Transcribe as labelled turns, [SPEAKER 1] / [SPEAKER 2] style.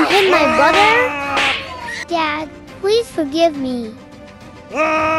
[SPEAKER 1] and hit my brother? Dad, please forgive me. Ah.